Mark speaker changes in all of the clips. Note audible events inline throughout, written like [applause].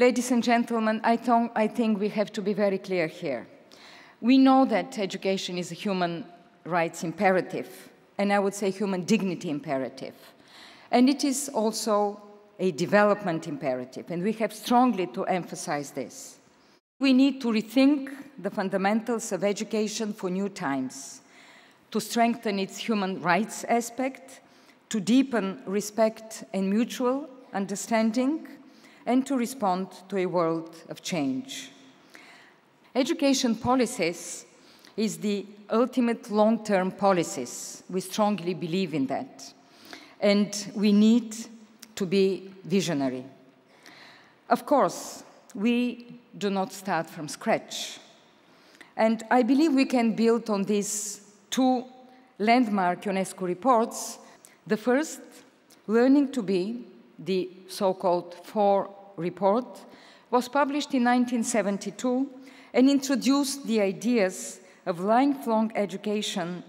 Speaker 1: Ladies and gentlemen, I, th I think we have to be very clear here. We know that education is a human rights imperative, and I would say human dignity imperative. And it is also a development imperative, and we have strongly to emphasize this. We need to rethink the fundamentals of education for new times, to strengthen its human rights aspect, to deepen respect and mutual understanding, and to respond to a world of change. Education policies is the ultimate long-term policies. We strongly believe in that. And we need to be visionary. Of course, we do not start from scratch. And I believe we can build on these two landmark UNESCO reports. The first, Learning to Be, the so-called Faure report, was published in 1972 and introduced the ideas of lifelong education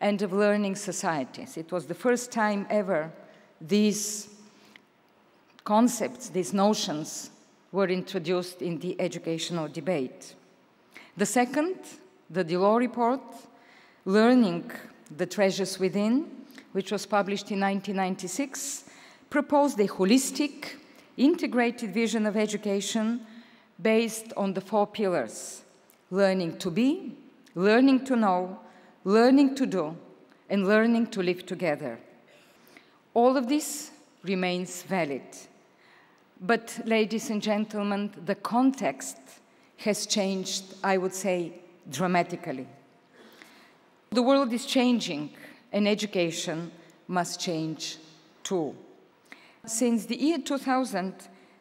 Speaker 1: and of learning societies. It was the first time ever these concepts, these notions, were introduced in the educational debate. The second, the Delors report, Learning the Treasures Within, which was published in 1996, proposed a holistic, integrated vision of education based on the four pillars, learning to be, learning to know, learning to do, and learning to live together. All of this remains valid. But, ladies and gentlemen, the context has changed, I would say, dramatically. The world is changing, and education must change too. Since the year 2000,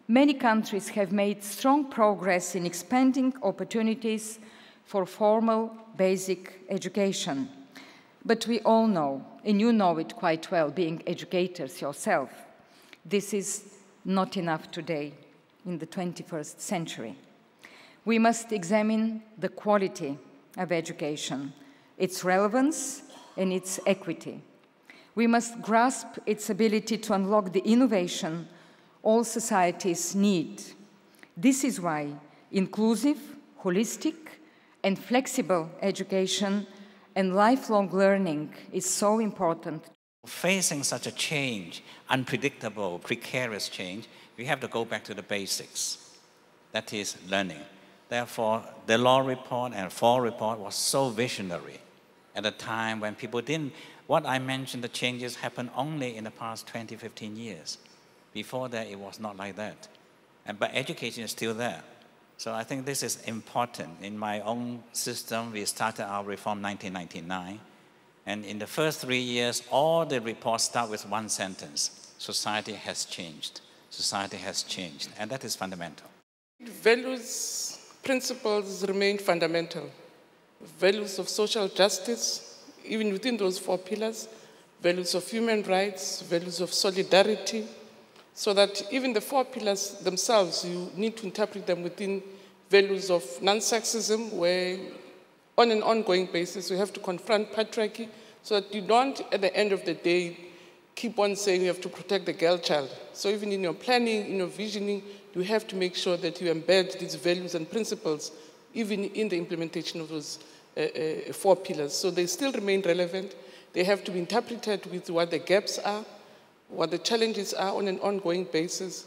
Speaker 1: many countries have made strong progress in expanding opportunities for formal basic education. But we all know, and you know it quite well, being educators yourself, this is not enough today in the 21st century. We must examine the quality of education, its relevance, and its equity. We must grasp its ability to unlock the innovation all societies need. This is why inclusive, holistic, and flexible education and lifelong learning is so important.
Speaker 2: Facing such a change, unpredictable, precarious change, we have to go back to the basics. That is learning. Therefore, the Delors report and Faure report was so visionary at a time when people didn't, what I mentioned, the changes happened only in the past 20, 15 years. Before that, it was not like that. And, but education is still there. So I think this is important. In my own system, we started our reform 1999. And in the first three years, all the reports start with one sentence. Society has changed. Society has changed. And that is fundamental.
Speaker 3: Values, principles remain fundamental. Values of social justice, even within those four pillars, values of human rights, values of solidarity, so that even the four pillars themselves, you need to interpret them within values of non-sexism, where on an ongoing basis you have to confront patriarchy, so that you don't, at the end of the day, keep on saying you have to protect the girl child. So even in your planning, in your visioning, you have to make sure that you embed these values and principles even in the implementation of those uh, uh, four pillars. So they still remain relevant. They have to be interpreted with what the gaps are, what the challenges are on an ongoing basis.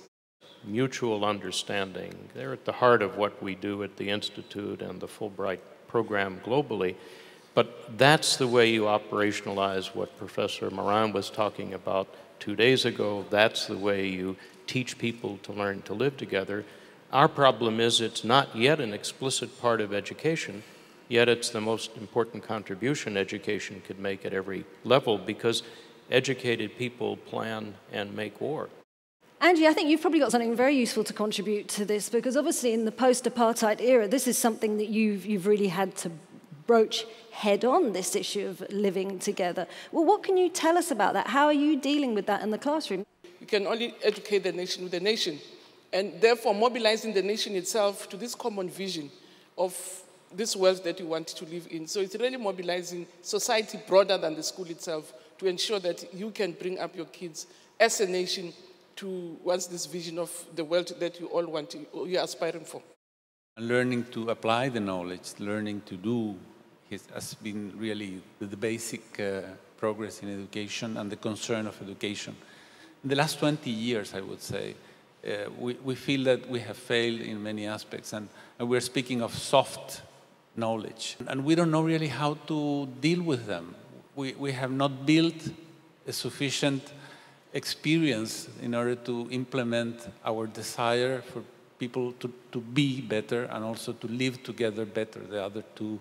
Speaker 4: Mutual understanding. They're at the heart of what we do at the Institute and the Fulbright program globally. But that's the way you operationalize what Professor Moran was talking about two days ago. That's the way you teach people to learn to live together. Our problem is it's not yet an explicit part of education, yet it's the most important contribution education could make at every level because educated people plan and make war.
Speaker 5: Angie, I think you've probably got something very useful to contribute to this because obviously in the post-apartheid era, this is something that you've, you've really had to broach head on, this issue of living together. Well, what can you tell us about that? How are you dealing with that in the classroom?
Speaker 3: You can only educate the nation with the nation and therefore mobilizing the nation itself to this common vision of this world that you want to live in. So it's really mobilizing society broader than the school itself to ensure that you can bring up your kids as a nation towards this vision of the world that you all want, to, you're aspiring for?
Speaker 6: Learning to apply the knowledge, learning to do, has been really the basic uh, progress in education and the concern of education. In the last 20 years, I would say, uh, we, we feel that we have failed in many aspects, and, and we're speaking of soft knowledge. And we don't know really how to deal with them. We, we have not built a sufficient experience in order to implement our desire for people to, to be better and also to live together better, the other two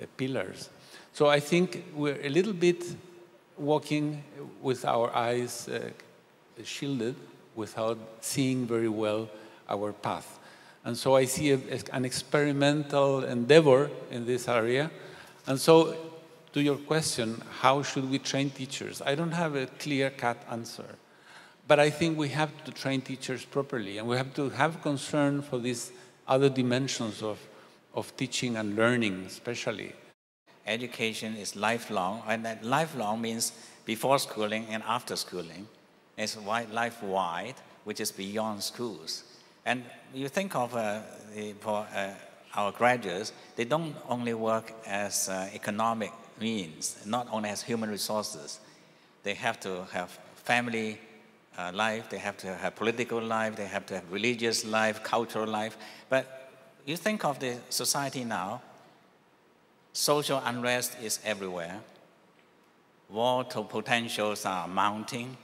Speaker 6: uh, pillars. So I think we're a little bit walking with our eyes uh, shielded without seeing very well our path. And so I see a, an experimental endeavor in this area. And so to your question, how should we train teachers? I don't have a clear-cut answer. But I think we have to train teachers properly, and we have to have concern for these other dimensions of, of teaching and learning, especially.
Speaker 2: Education is lifelong, and that lifelong means before schooling and after schooling. It's life-wide, which is beyond schools. And you think of uh, for uh, our graduates, they don't only work as uh, economic means, not only as human resources. They have to have family uh, life, they have to have political life, they have to have religious life, cultural life. But you think of the society now, social unrest is everywhere. War potentials are mounting.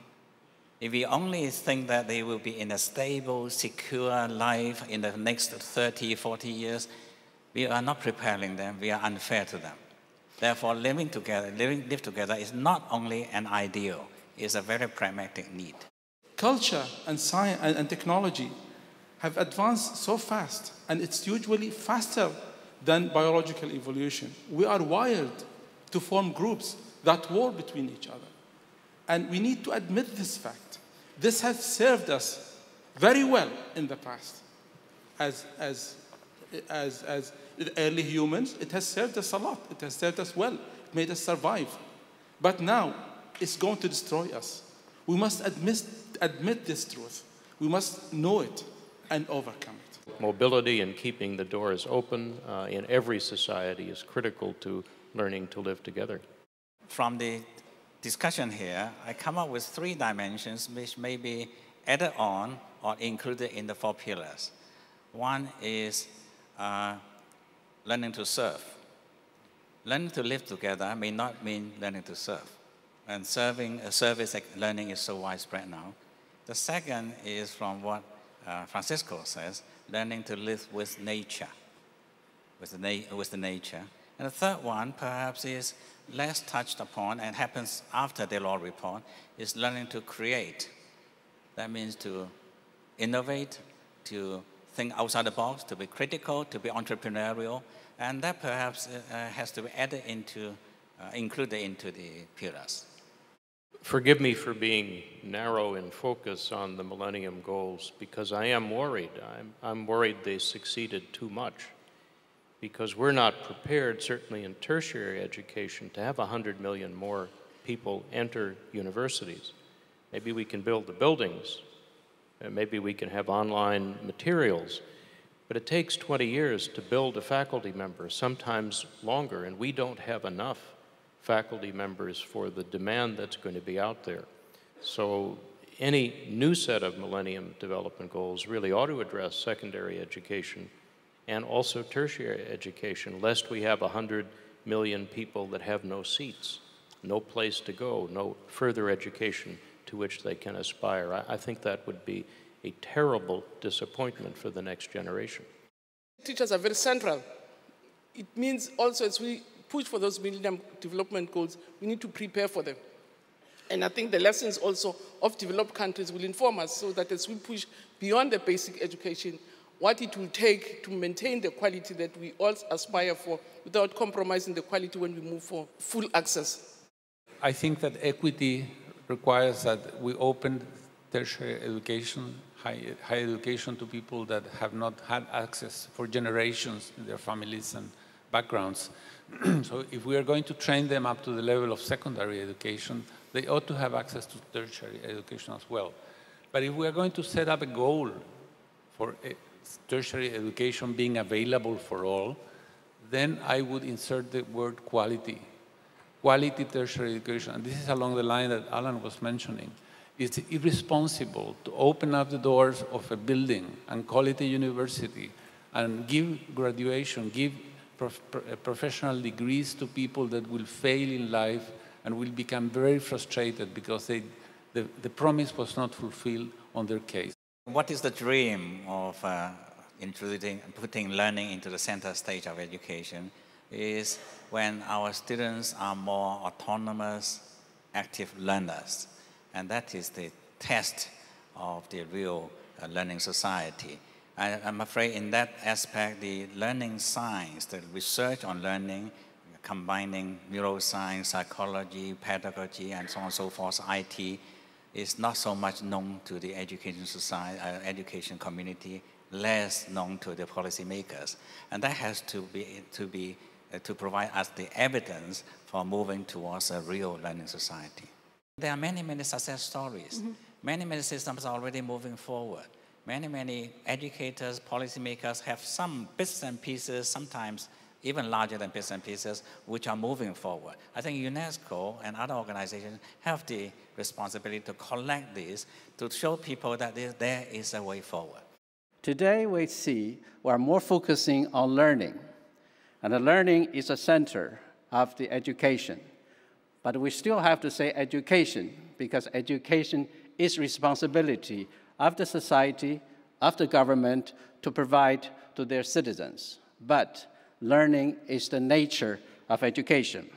Speaker 2: If we only think that they will be in a stable, secure life in the next 30, 40 years, we are not preparing them, we are unfair to them. Therefore, living together, living, live together is not only an ideal, it's a very pragmatic need.
Speaker 7: Culture and science and, technology have advanced so fast, and it's usually faster than biological evolution. We are wired to form groups that war between each other. And we need to admit this fact. This has served us very well in the past. As, as, as, as early humans, it has served us a lot. It has served us well. It made us survive. But now, it's going to destroy us. We must admit, admit this truth. We must know it and overcome it.
Speaker 4: Mobility and keeping the doors open uh, in every society is critical to learning to live together.
Speaker 2: From the discussion here, I come up with three dimensions which may be added on or included in the four pillars. One is uh, learning to serve. Learning to live together may not mean learning to serve. And serving, uh, service learning is so widespread now. The second is from what uh, Francisco says, learning to live with nature, with the, na- with the nature. And the third one, perhaps, is less touched upon and happens after the Delors report, is learning to create. That means to innovate, to think outside the box, to be critical, to be entrepreneurial, and that perhaps uh, uh, has to be added into, uh, included into the pillars.
Speaker 4: Forgive me for being narrow in focus on the Millennium Goals because I am worried. I'm, I'm worried they succeeded too much because we're not prepared, certainly in tertiary education, to have 100 million more people enter universities. Maybe we can build the buildings, uh, maybe we can have online materials, but it takes 20 years to build a faculty member, sometimes longer, and we don't have enough faculty members for the demand that's going to be out there. So any new set of Millennium Development Goals really ought to address secondary education and also tertiary education, lest we have 100 million people that have no seats, no place to go, no further education to which they can aspire. I, I think that would be a terrible disappointment for the next generation.
Speaker 3: Teachers are very central. It means also as we push for those millennium development goals, we need to prepare for them. And I think the lessons also of developed countries will inform us so that as we push beyond the basic education, what it will take to maintain the quality that we all aspire for without compromising the quality when we move for full access.
Speaker 6: I think that equity requires that we open tertiary education, high, high education to people that have not had access for generations in their families and backgrounds. [clears throat] so if we are going to train them up to the level of secondary education, they ought to have access to tertiary education as well. But if we are going to set up a goal for tertiary education being available for all, then I would insert the word quality. Quality tertiary education. And this is along the line that Alan was mentioning. It's irresponsible to open up the doors of a building and call it a university and give graduation, give prof eh, professional degrees to people that will fail in life and will become very frustrated because they, the, the promise was not fulfilled on their case.
Speaker 2: What is the dream of uh, putting learning into the center stage of education is when our students are more autonomous, active learners. And that is the test of the real uh, learning society. I, I'm afraid in that aspect, the learning science, the research on learning, combining neuroscience, psychology, pedagogy, and so on and so forth, IT, is not so much known to the education society, uh, education community, less known to the policymakers. And that has to be, to, be uh, to provide us the evidence for moving towards a real learning society. There are many, many success stories. Mm -hmm. Many, many systems are already moving forward. Many, many educators, policymakers have some bits and pieces, sometimes even larger than bits and pieces, which are moving forward. I think UNESCO and other organizations have the responsibility to collect these to show people that there is a way forward.
Speaker 8: Today, we see we're more focusing on learning, and the learning is a center of the education. But we still have to say education because education is responsibility of the society, of the government to provide to their citizens. But learning is the nature of education.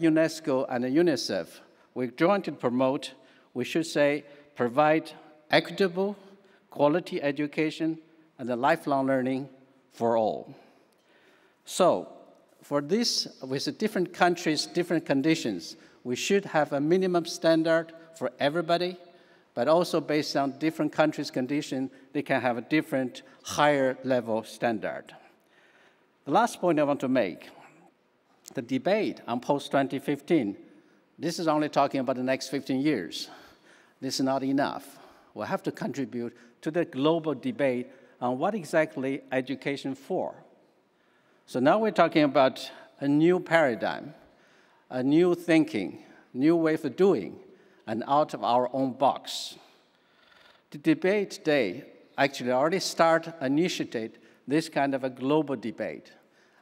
Speaker 8: UNESCO and UNICEF, we jointly promote, we should say, provide equitable, quality education and the lifelong learning for all. So, for this, with different countries, different conditions, we should have a minimum standard for everybody, but also based on different countries' condition, they can have a different higher level standard. The last point I want to make, the debate on post-2015, this is only talking about the next 15 years. This is not enough. We have to contribute to the global debate on what exactly education for. So now we're talking about a new paradigm, a new thinking, new way of doing, and out of our own box. The debate today actually already started, initiated this kind of a global debate.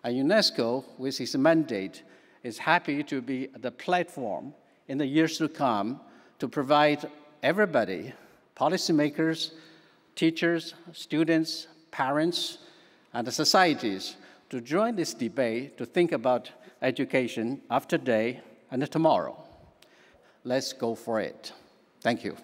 Speaker 8: And UNESCO, with its mandate, is happy to be the platform in the years to come to provide everybody, policymakers, teachers, students, parents, and the societies to join this debate to think about education of today and tomorrow. Let's go for it. Thank you.